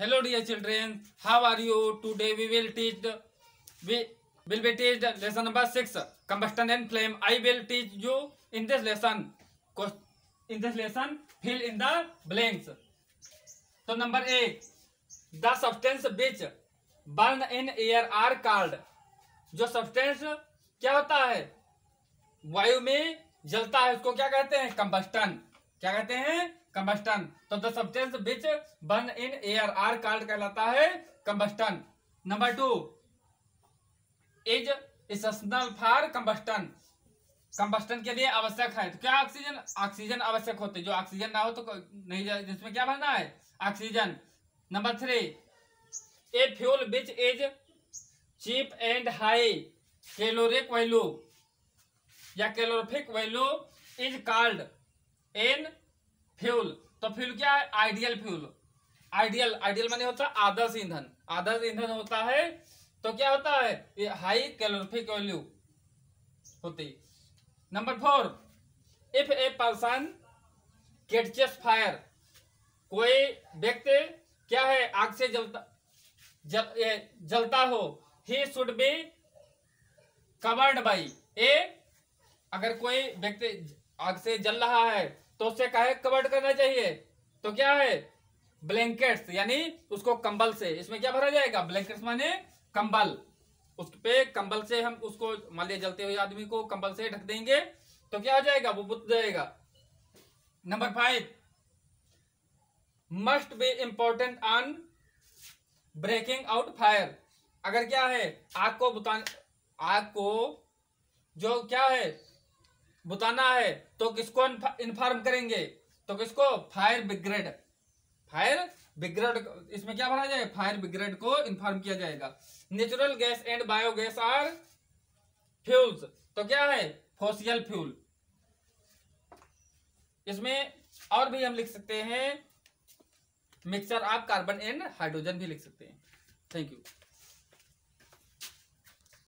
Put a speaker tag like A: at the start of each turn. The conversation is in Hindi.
A: Hello dear children how are you today we will teach we will be teach lesson number six combustion and flame I will teach you in this lesson in this lesson fill in the blanks तो number A the substance which burn in air are called जो सब्सटेंस क्या होता है? वायु में जलता है, उसको क्या कहते हैं? कंबस्टन क्या कहते हैं? कंबस्टन तो the substance which burn in air are called कहलाता है combustion number two is essential for combustion combustion के लिए आवश्यक है। तो क्या ऑक्सीजन ऑक्सीजन आवश्यक होते जो ऑक्सीजन ना हो तो नहीं जिसमें क्या बनना है? Oxygen number three a fuel which is cheap and high caloric value या calorific value is called an fuel. तो फ्यूल क्या है? Ideal fuel. आइडियल आइडियल माने होता है आदर्श ईंधन। आदर्श ईंधन होता है तो क्या होता है? ये हाई कैलोरिफिक वैल्यू होती। Number four if a person catches fire कोई व्यक्ति क्या है? आग से जलता जल, ए, जलता हो। He should be covered by a अगर कोई व्यक्ति आग से जल रहा है तो उससे कहे कवर्ड करना चाहिए। तो क्या है? ब्लैंकेट्स यानी उसको कंबल से। इसमें क्या भरा जाएगा? ब्लैंकेट्स माने कंबल। उस पे कंबल से हम उसको, मान लिया जलते हुए आदमी को कंबल से ढक देंगे तो क्या हो जाएगा? वो बुत जाएगा। Number five must be important on breaking out fire अगर क्या है, आग को बुता, आग को जो क्या है बुताना है तो किसको इन्फॉर्म करेंगे? तो किसको? फायर ब्रिग्रेड फायर ब्रिग्रेड इसमें क्या भरा जाएगा? फायर ब्रिग्रेड को इन्फॉर्म किया जाएगा। Natural gas and biogas are fuels तो क्या है? फोसियल फ्यूल इसमें और भी हम लिख सकते हैं। Mixture of carbon and hydrogen भी लिख सकते हैं। Thank you